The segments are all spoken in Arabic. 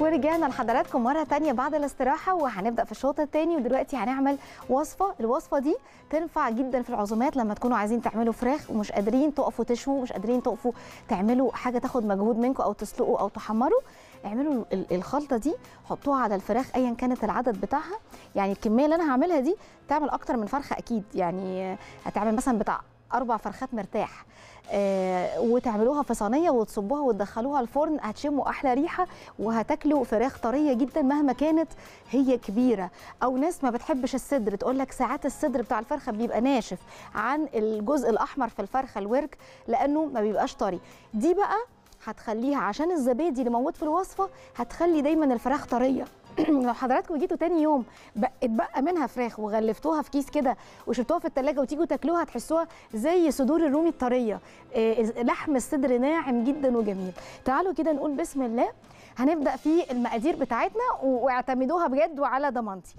ورجعنا لحضراتكم مرة تانية بعد الاستراحة وهنبدأ في الشوط التاني ودلوقتي هنعمل وصفة الوصفة دي تنفع جدا في العزومات لما تكونوا عايزين تعملوا فراخ ومش قادرين تقفوا تشووا مش قادرين تقفوا تعملوا حاجة تاخد مجهود منكم أو تسلقوا أو تحمروا. اعملوا ال- الخلطة دي حطوها على الفراخ أيا كانت العدد بتاعها. يعني الكمية اللي أنا هعملها دي تعمل أكتر من فرخة أكيد. يعني هتعمل مثلا بتاع أربع فرخات مرتاح. آه وتعملوها في صينيه وتصبوها وتدخلوها الفرن هتشموا أحلى ريحة وهتاكلوا فراخ طرية جدا مهما كانت هي كبيرة. أو ناس ما بتحبش الصدر تقول لك ساعات الصدر بتاع الفرخة بيبقى ناشف عن الجزء الأحمر في الفرخة الورك لأنه ما بيبقاش طري. دي بقى هتخليها عشان الزبادي اللي موجود في الوصفة هتخلي دايما الفراخ طرية. لو حضراتكم جيتوا تاني يوم بق- اتبقى منها فراخ وغلفتوها في كيس كده وشيلتوها في التلاجة وتيجوا تاكلوها هتحسوها زي صدور الرومي الطرية. آه، لحم الصدر ناعم جدا وجميل. تعالوا كده نقول بسم الله. هنبدأ في المقادير بتاعتنا واعتمدوها بجد وعلى ضمانتي.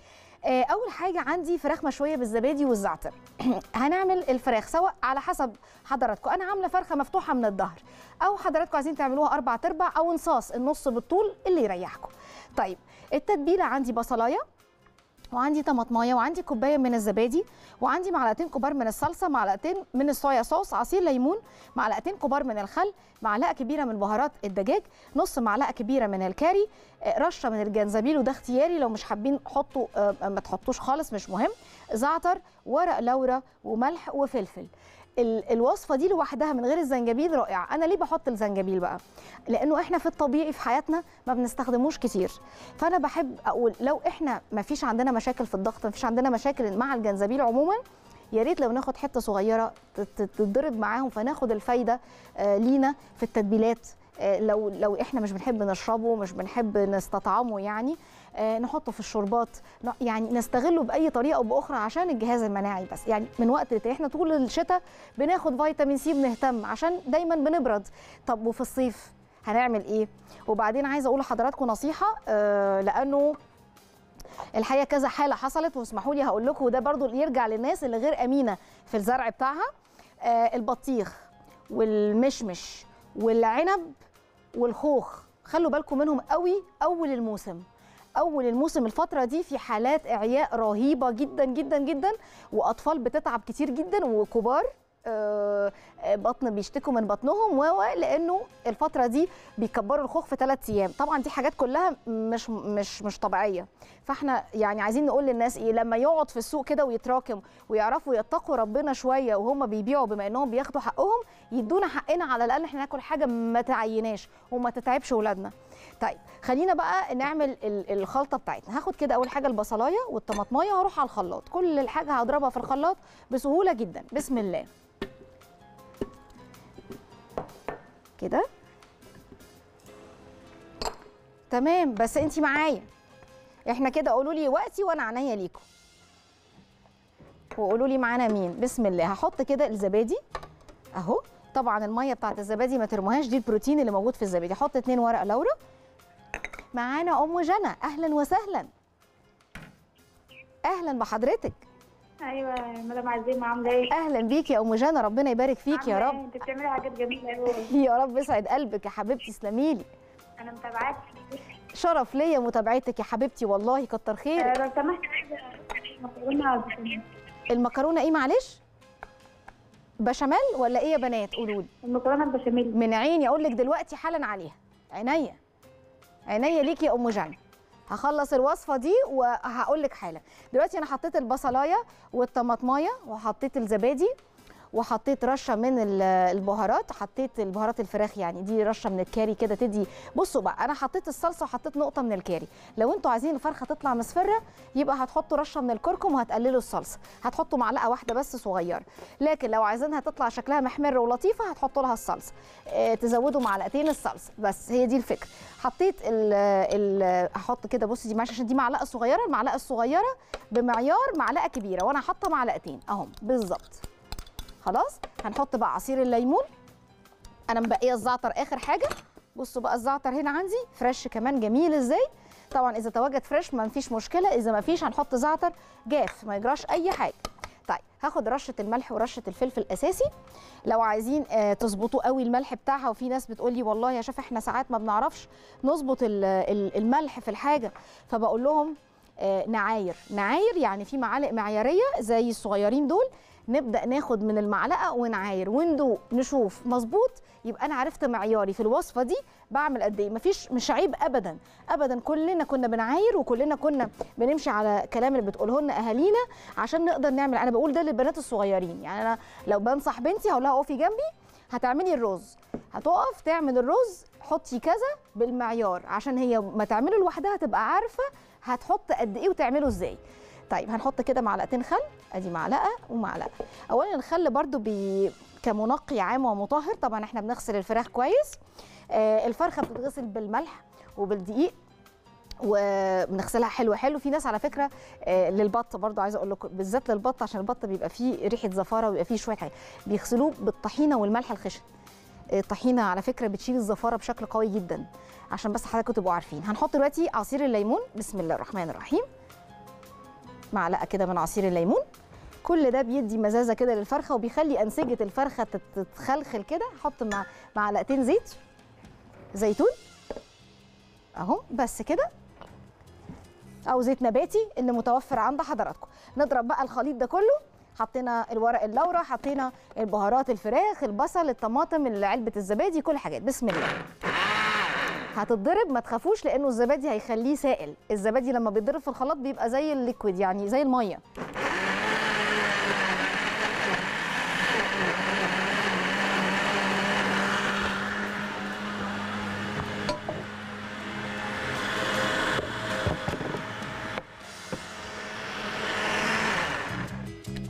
أول حاجة عندي فراخ مشوية بالزبادي والزعتر. هنعمل الفراخ سواء على حسب حضراتكم. أنا عاملة فرخة مفتوحة من الظهر. أو حضراتكم عايزين تعملوها أربع تربع أو نصاص النص بالطول اللي يريحكم. طيب التتبيلة عندي بصلاية. وعندي طماطمايه وعندي كوباية من الزبادي وعندي معلقتين كبار من الصلصة معلقتين من الصويا صوص عصير ليمون معلقتين كبار من الخل معلقة كبيرة من بهارات الدجاج نص معلقة كبيرة من الكاري آه، رشة من الجنزبيل وده اختياري لو مش حابين حطوا آه، ما تحطوش خالص مش مهم زعتر ورق لورا وملح وفلفل. الوصفة دي لوحدها من غير الزنجبيل رائعة. أنا ليه بحط الزنجبيل بقى؟ لأنه إحنا في الطبيعي في حياتنا ما بنستخدموش كتير. فأنا بحب أقول لو إحنا ما فيش عندنا مشاكل في الضغط ما فيش عندنا مشاكل مع الجنزبيل عموما يا ريت لو ناخد حتة صغيرة تت- تتضرب معاهم فناخد الفايدة آه، لينا في التتبيلات. آه، لو لو إحنا مش بنحب نشربه مش بنحب نستطعمه يعني نحطه في الشوربات ن- يعني نستغله بأي طريقة أو بأخرى عشان الجهاز المناعي بس. يعني من وقت للتاني إحنا طول الشتاء بناخد فيتامين سي بنهتم عشان دايما بنبرد. طب وفي الصيف هنعمل إيه؟ وبعدين عايزة أقول لحضراتكم نصيحة آه، لأنه الحقيقة كذا حالة حصلت واسمحوا لي هقول لكم وده برضو يرجع للناس اللي غير آمينة في الزرع بتاعها. آه، البطيخ والمشمش والعنب والخوخ خلوا بالكم منهم قوي أول الموسم. أول الموسم الفترة دي في حالات إعياء رهيبة جدا جدا جدا وأطفال بتتعب كتير جدا وكبار آه، آه، بطن بيشتكوا من بطنهم و لأنه الفترة دي بيكبروا الخوخ في ثلاث أيام. طبعا دي حاجات كلها مش مش مش طبيعية. فإحنا يعني عايزين نقول للناس إيه لما يقعد في السوق كده ويتراكم ويعرفوا يتقوا ربنا شوية وهم بيبيعوا بما إنهم بياخدوا حقهم يدونا حقنا على الأقل إحنا ناكل حاجة ما تعيناش وما تتعبش ولادنا. طيب خلينا بقى نعمل ال- الخلطة بتاعتنا. هاخد كده أول حاجة البصلاية والطماطماية وهروح على الخلاط. كل الحاجة هضربها في الخلاط بسهولة جدا. بسم الله. كده؟ تمام. بس انت معايا. إحنا كده قولوا لي وقتي وأنا عينيا ليكم. وقولوا لي معانا مين. بسم الله. هحط كده الزبادي. أهو. طبعا المية بتاعت الزبادي ما ترموهاش. دي البروتين اللي موجود في الزبادي. أحط اتنين ورق لورا. معانا أم جنى. أهلا وسهلا. أهلا بحضرتك. أيوه يا مدام عزيمه عاملة إيه؟ أهلا بيك يا أم جنى. ربنا يبارك فيك يا عاملة رب. إيه؟ أنت بتعملي حاجات جميلة قوي يا رب يسعد قلبك يا حبيبتي تسلميلي أنا متابعاك شرف ليا متابعتك يا حبيبتي والله كتر خيرك. لو سمحت عايزه مكرونه بشاميل. المكرونة إيه معلش؟ بشاميل ولا إيه يا بنات؟ قولوا لي المكرونة البشاميل من عيني أقول لك دلوقتي حالا عليها. عينيا. عينيا ليكي يا أم جنى هخلص الوصفة دي وهقول لك حالا. دلوقتي أنا حطيت البصلاية والطماطماية وحطيت الزبادي وحطيت رشة من ال- البهارات حطيت البهارات الفراخ يعني دي رشة من الكاري كده تدي بصوا بقى أنا حطيت الصلصة وحطيت نقطة من الكاري لو أنتوا عايزين الفرخة تطلع مصفره يبقى هتحطوا رشة من الكركم وهتقللوا الصلصة هتحطوا معلقة واحدة بس صغيرة لكن لو عايزينها تطلع شكلها محمر ولطيفة هتحطوا لها الصلصة آه، تزودوا معلقتين الصلصة بس هي دي الفكرة حطيت ال ال هحط كده بصي دي معلش عشان دي معلقة صغيرة المعلقة الصغيرة بمعيار معلقة كبيرة وأنا حاطة معلقتين أهم بالظبط. خلاص هنحط بقى عصير الليمون. أنا مبقية الزعتر آخر حاجة. بصوا بقى الزعتر هنا عندي fresh كمان جميل إزاي؟ طبعا إذا تواجد fresh ما فيش مشكلة إذا ما فيش هنحط زعتر جاف ما يجراش أي حاجة. طيب هاخد رشة الملح ورشة الفلفل الأساسي. لو عايزين آه، تظبطوا قوي الملح بتاعها وفي ناس بتقول لي والله يا شيف إحنا ساعات ما بنعرفش نظبط ال- ال- الملح في الحاجة. فبقول لهم آه، نعاير. نعاير يعني في معالق معيارية زي الصغيرين دول نبدأ ناخد من المعلقة ونعاير وندوق نشوف. مظبوط؟ يبقى أنا عرفت معياري في الوصفة دي بعمل قد إيه. مفيش مش عيب ابدا. ابدا كلنا كنا بنعاير وكلنا كنا بنمشي على كلام اللي بتقوله لنا أهالينا عشان نقدر نعمل. أنا بقول ده للبنات الصغيرين. يعني أنا لو بنصح بنتي هقول لها اقفي جنبي هتعملي الرز. هتقف تعمل الرز حطي كذا بالمعيار. عشان هي ما تعمله لوحدها تبقى عارفة هتحط قد إيه وتعمله إزاي. طيب هنحط كده معلقتين خل. أدي معلقة ومعلقة. اولا الخل برضو بي كمنقي عام ومطهر. طبعا إحنا بنغسل الفراخ كويس. آه الفرخة بتتغسل بالملح وبالدقيق وبنغسلها حلو حلو. في ناس على فكرة آه للبط برضو عايزة أقول لكم بالذات للبط عشان البط بيبقى فيه ريحة زفارة وبيبقى فيه شوية حاجة. بيغسلوه بالطحينة والملح الخشن. آه، الطحينة على فكرة بتشيل الزفارة بشكل قوي جدا. عشان بس حضراتكم تبقوا عارفين. هنحط دلوقتي عصير الليمون. بسم الله الرحمن الرحيم. معلقة كده من عصير الليمون. كل ده بيدي مزازة كده للفرخة وبيخلي أنسجة الفرخة تت- تتخلخل كده. أحط مع معلقتين زيت زيتون. أهو بس كده. أو زيت نباتي اللي متوفر عند حضراتكم. نضرب بقى الخليط ده كله. حطينا الورق اللورا حطينا البهارات الفراخ البصل الطماطم علبه الزبادي كل حاجات بسم الله. هتتضرب ما تخافوش لأنه الزبادي هيخليه سائل. الزبادي لما بيتضرب في الخلاط بيبقى زي الليكويد يعني زي المية.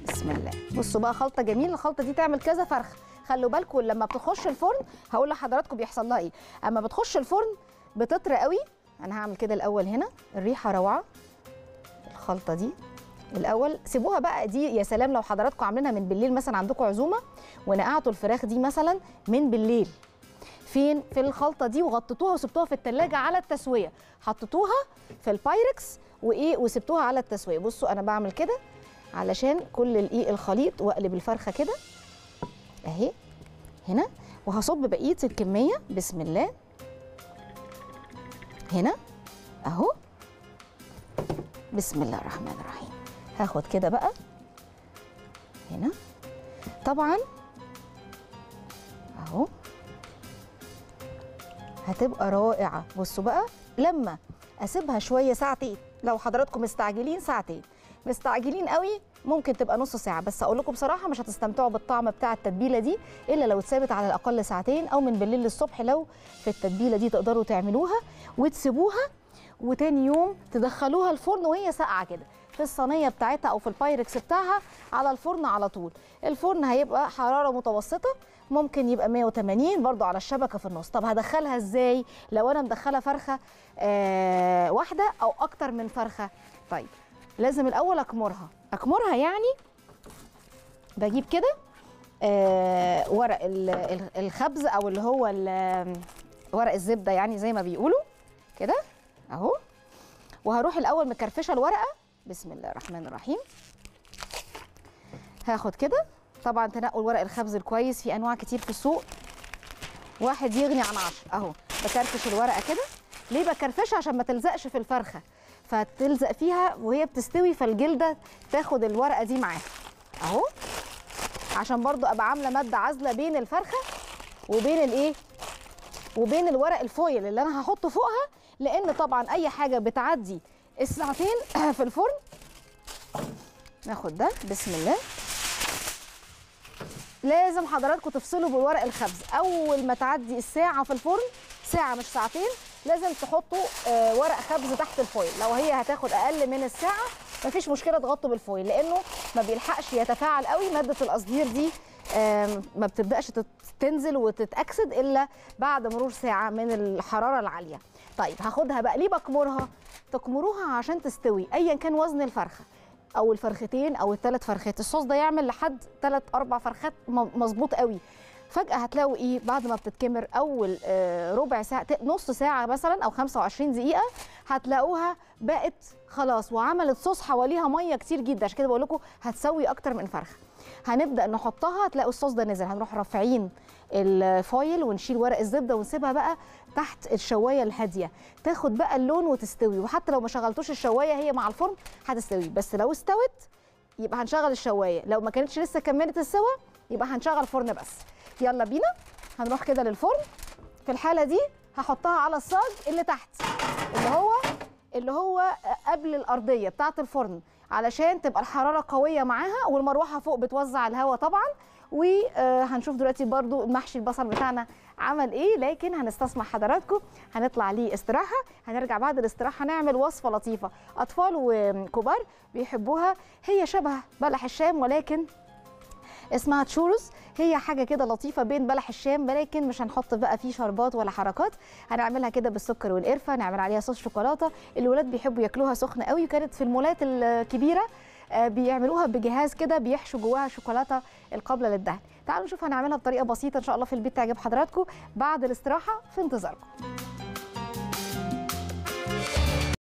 بسم الله. بصوا بقى خلطة جميلة. الخلطة دي تعمل كذا فرخ خلوا بالكم لما بتخش الفرن هقول لحضراتكم بيحصل لها إيه. أما بتخش الفرن بتطرى قوي. أنا هعمل كده الأول هنا الريحة روعة. الخلطة دي الأول سيبوها بقى دي يا سلام لو حضراتكم عاملينها من بالليل مثلا عندكم عزومة ونقعتوا الفراخ دي مثلا من بالليل. فين؟ في الخلطة دي وغطيتوها وسبتوها في التلاجة على التسوية. حطيتوها في البايركس وإيه وسبتوها على التسوية. بصوا أنا بعمل كده علشان كل الإيه الخليط وأقلب الفرخة كده. اهي هنا. وهصب بقية الكمية بسم الله. هنا اهو. بسم الله الرحمن الرحيم. هاخد كده بقى. هنا. طبعا اهو. هتبقى رائعة. بصوا بقى لما أسيبها شوية ساعتين. لو حضراتكم مستعجلين ساعتين. مستعجلين قوي ممكن تبقى نص ساعة. بس أقول لكم بصراحة مش هتستمتعوا بالطعم بتاع التتبيلة دي إلا لو اتسابت على الأقل ساعتين أو من بالليل للصبح لو في التتبيلة دي تقدروا تعملوها وتسيبوها. وتاني يوم تدخلوها الفرن وهي ساقعة كده في الصينية بتاعتها أو في البايركس بتاعها على الفرن على طول. الفرن هيبقى حرارة متوسطة ممكن يبقى 180 برضو على الشبكة في النص. طب هدخلها إزاي؟ لو أنا مدخلة فرخة آه واحدة أو أكتر من فرخة. طيب لازم الأول أكمرها. أكمرها يعني. بجيب كده آه ورق ال- ال- الخبز أو اللي هو ورق الزبدة يعني زي ما بيقولوا. كده أهو. وهروح الأول مكرفشة الورقة. بسم الله الرحمن الرحيم. هاخد كده. طبعا تنقوا الورق الخبز الكويس في أنواع كتير في السوق. واحد يغني عن عشر أهو. بكرفش الورقة كده. ليه بكرفشها؟ عشان ما تلزقش في الفرخة. فتلزق فيها وهي بتستوي فالجلدة تاخد الورقة دي معاها. أهو. عشان برضو أبقى عاملة مادة عازلة بين الفرخة وبين الإيه؟ وبين الورق الفويل اللي أنا هحطه فوقها لأن طبعا أي حاجة بتعدي الساعتين في الفرن. ناخد ده. بسم الله. لازم حضراتكم تفصلوا بالورق الخبز. أول ما تعدي الساعة في الفرن ساعة مش ساعتين لازم تحطوا آه، ورق خبز تحت الفويل. لو هي هتاخد أقل من الساعة مفيش مشكلة تغطوا بالفويل لأنه ما بيلحقش يتفاعل قوي. مادة القصدير دي ما بتبدأش تنزل وتتأكسد إلا بعد مرور ساعة من الحرارة العالية. طيب هاخدها بقى. ليه بكمرها؟ تكمروها عشان تستوي ايا كان وزن الفرخة أو الفرختين أو الثلاث فرخات. الصوص ده يعمل لحد ثلاث أربع فرخات مظبوط قوي. فجأة هتلاقوا إيه بعد ما بتتكمر أول آه، ربع ساعة نص ساعة مثلا أو 25 دقيقة هتلاقوها بقت خلاص وعملت صوص حواليها مية كتير جدا. عشان كده بقول لكم هتسوي أكتر من فرخة. هنبدأ نحطها تلاقوا الصوص ده نزل. هنروح رافعين الفويل ونشيل ورق الزبدة ونسيبها بقى تحت الشواية الهادية. تاخد بقى اللون وتستوي. وحتى لو ما شغلتوش الشواية هي مع الفرن هتستوي. بس لو استوت يبقى هنشغل الشواية. لو ما كانتش لسه كملت السوا يبقى هنشغل فرن بس. يلا بينا. هنروح كده للفرن. في الحالة دي هحطها على الصاج اللي تحت اللي هو اللي هو قبل الأرضية بتاعة الفرن علشان تبقى الحرارة قوية معاها والمروحة فوق بتوزع الهواء طبعا. وهنشوف دلوقتي برضو محشي البصل بتاعنا عمل إيه لكن هنستسمح حضراتكم. هنطلع ليه استراحة. هنرجع بعد الاستراحة نعمل وصفة لطيفة. أطفال وكبار بيحبوها. هي شبه بلح الشام ولكن اسمها تشورس. هي حاجة كده لطيفة بين بلح الشام ولكن مش هنحط بقى فيه شربات ولا حركات. هنعملها كده بالسكر والقرفة نعمل عليها صوص شوكولاتة. الولاد بيحبوا ياكلوها سخنة قوي. وكانت في المولات الكبيرة آه، بيعملوها بجهاز كده بيحشوا جواها شوكولاتة القابلة للدهن. تعالوا نشوف هنعملها بطريقة بسيطة إن شاء الله في البيت تعجب حضراتكم. بعد الاستراحة في انتظاركم.